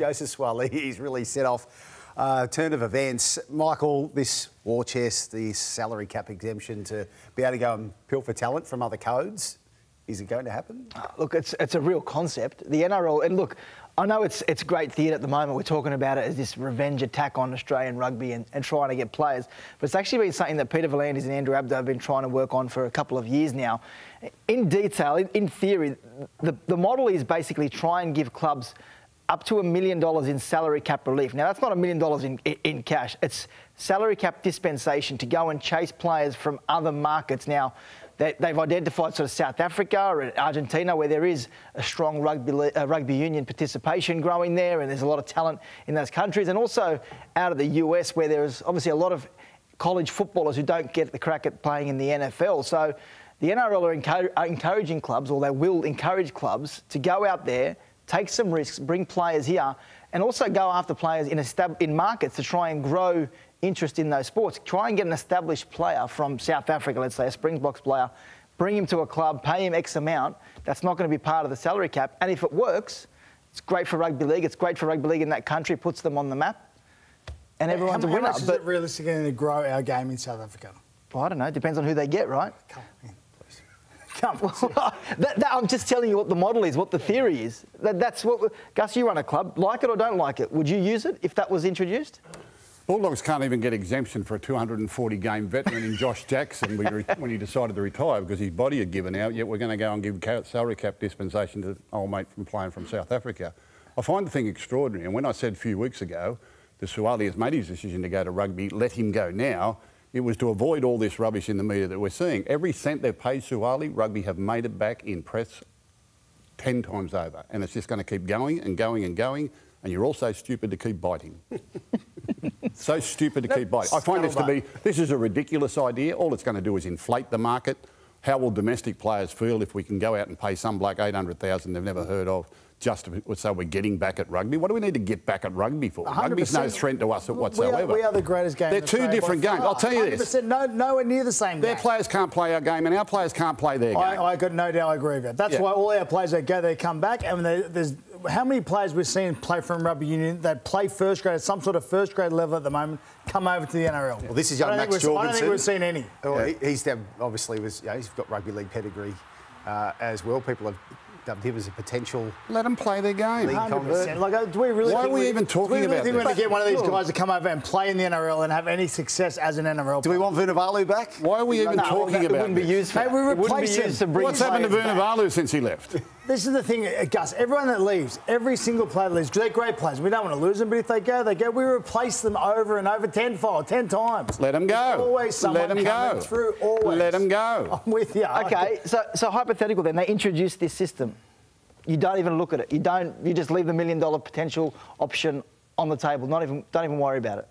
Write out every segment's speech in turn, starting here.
Joseph Suaalii, he's really set off uh, turn of events. Michael, this war chest, the salary cap exemption to be able to go and pilfer talent from other codes, is it going to happen? Uh, look, it's, it's a real concept. The NRL, and look, I know it's it's great theatre at the moment. We're talking about it as this revenge attack on Australian rugby and, and trying to get players. But it's actually been something that Peter V'landys and Andrew Abdo have been trying to work on for a couple of years now. In detail, in, in theory, the, the model is basically try and give clubs up to a million dollars in salary cap relief. Now, that's not a million dollars in, in cash. It's salary cap dispensation to go and chase players from other markets. Now, they've identified sort of South Africa and Argentina where there is a strong rugby, uh, rugby union participation growing there and there's a lot of talent in those countries. And also out of the US where there's obviously a lot of college footballers who don't get the crack at playing in the NFL. So the NRL are encouraging clubs, or they will encourage clubs, to go out there, take some risks, bring players here, and also go after players in, in markets to try and grow interest in those sports. Try and get an established player from South Africa, let's say a Springboks player, bring him to a club, pay him X amount. That's not going to be part of the salary cap. And if it works, it's great for rugby league. It's great for rugby league in that country, puts them on the map, and everyone's how, a winner. How much is but, it realistically going to grow our game in South Africa? Well, I don't know. It depends on who they get, right? In. That, that, I'm just telling you what the model is, what the theory is. That, that's what Gus. You run a club, like it or don't like it. Would you use it if that was introduced? Bulldogs can't even get exemption for a 240 game veteran in Josh Jackson when he decided to retire because his body had given out, yet we're going to go and give salary cap dispensation to old mate from playing from South Africa. I find the thing extraordinary. And when I said a few weeks ago that Suaalii has made his decision to go to rugby, let him go now, it was to avoid all this rubbish in the media that we're seeing. Every cent they've paid Suaalii, rugby have made it back in press 10 times over. And it's just going to keep going and going and going. And you're also stupid to keep biting. so stupid to no, keep biting. I find this to be, this is a ridiculous idea. All it's going to do is inflate the market. How will domestic players feel if we can go out and pay some bloke 800,000 they've never heard of just to, say we're getting back at rugby? What do we need to get back at rugby for? 100%. Rugby's no threat to us whatsoever. We are, we are the greatest game. They're two different games. I'll tell you this. No, nowhere near the same Their game. players can't play our game and our players can't play their game. I, I got no doubt I agree with that. That's yeah. why all our players that go there come back and there's how many players we've seen play from rugby union that play first grade at some sort of first grade level at the moment come over to the NRL? Well, this is young Max Jorgensen. I don't think we've seen any. Well, yeah. he's obviously was you know, he's got rugby league pedigree uh, as well. People have dubbed him as a potential. Let them play their game. Like, uh, do we really? Why are we, we even talking we really about think? We're going to get one of these guys to come over and play in the NRL and have any success as an NRL. Do we want Vunivalu back? Why are we even no, talking that, about? It wouldn't be used. For, we replace him. What's happened to Vunivalu since he left? This is the thing, uh, Gus. Everyone that leaves, every single player that leaves, they're great players. We don't want to lose them, but if they go, they go. We replace them over and over tenfold, ten times. Let them go. There's always someone Let them go. through. Always. Let them go. I'm with you. Okay, so so hypothetical then, they introduce this system. You don't even look at it. You don't. You just leave the million dollar potential option on the table. Not even. Don't even worry about it.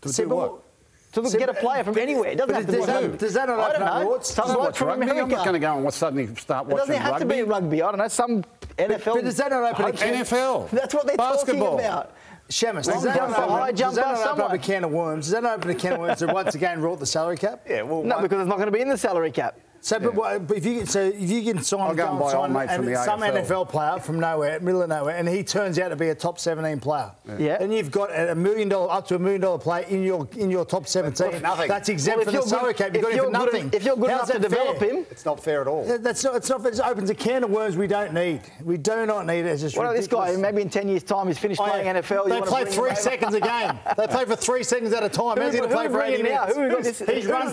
To See, do what? To get a player from anywhere. It doesn't have to does be. That, does that not open up doors? Some watch rugby. I'm not going to go and suddenly start watching rugby. It doesn't have rugby. to be rugby. I don't know. Some NFL. But, but does that not open a can NFL? That's what they're Basketball. talking about. Shemus, does that, open, high does that not open up a can of worms? Does that open a can of worms that once again rot the salary cap? Yeah, well, no, because it's not going to be in the salary cap. So, yeah. but, but, if you so if you can sign, I'll go and buy sign mate from the some AFL. NFL player from nowhere, middle of nowhere, and he turns out to be a top 17 player. Yeah. yeah. Then you've got a million dollar, up to a million dollar player in your in your top 17. Nothing. That's exempt well, from the salary cap. You've got him for nothing. if you're good How's enough to develop fair? him, it's not fair at all. That's not. It's not. It opens a can of worms we don't need. We do not need it. It's just well, ridiculous. this guy, maybe in 10 years' time, he's finished oh, playing oh, yeah. NFL. They play three seconds a game. They play for three seconds at a time. How's he going to play for 80 minutes? He's run.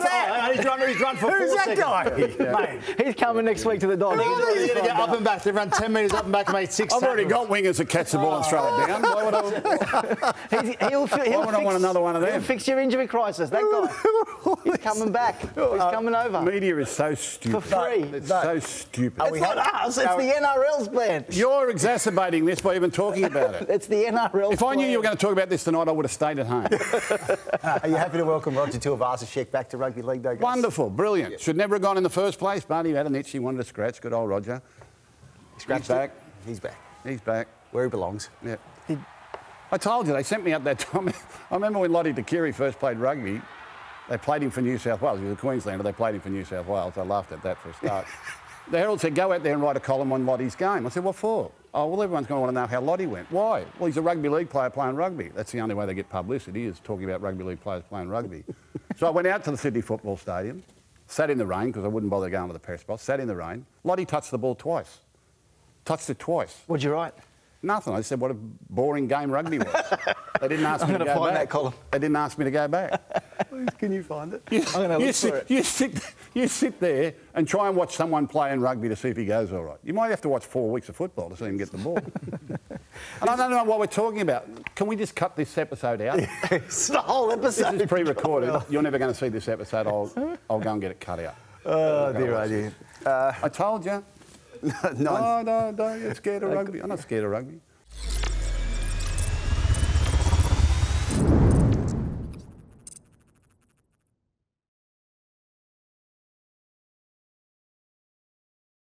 He's run. He's run for four seconds. Mate, he's coming next week to the dog. He's going to get up and back. They run 10 metres up and back and make six I've already got wingers that catch the ball and throw it down. Why would I, he's, he'll, he'll Why would I want another one of them? He'll fix your injury crisis. That guy. He's coming back. He's uh, coming over. Media is so stupid. For free. It's so stupid. It's not us. It's the NRL's plan. You're exacerbating this by even talking about it. it's the NRL. If I knew you were going to talk about this tonight, I would have stayed at home. Are you happy to welcome Roger Tuivasa-Sheck back to rugby league, though? Guys? Wonderful, brilliant. Should never have gone in the first place, but he had an itch he wanted to scratch. Good old Roger. He He's back. He's back. He's back. Where he belongs. Yeah. He... I told you, they sent me up that time. I remember when Lote Tuqiri first played rugby, they played him for New South Wales. He was a Queenslander. They played him for New South Wales. I laughed at that for a start. The Herald said, go out there and write a column on Lottie's game. I said, what for? Oh, well, everyone's going to want to know how Lottie went. Why? Well, he's a rugby league player playing rugby. That's the only way they get publicity is talking about rugby league players playing rugby. so I went out to the Sydney Football Stadium, sat in the rain because I wouldn't bother going to the press box, sat in the rain. Lottie touched the ball twice. Touched it twice. What'd you write? Nothing. I said what a boring game rugby was. they didn't ask me to go find back. that column. They didn't ask me to go back. Can you find it? You, I'm gonna you look sit, for it. You sit, you sit there and try and watch someone play in rugby to see if he goes all right. You might have to watch four weeks of football to see him get the ball. and I don't know what we're talking about. Can we just cut this episode out? it's the whole episode. This is pre-recorded. You're never going to see this episode. I'll, I'll go and get it cut out. Oh, dear, oh, dear. Uh, I told you. no, No, no, no. You're scared of rugby. I'm not scared of rugby.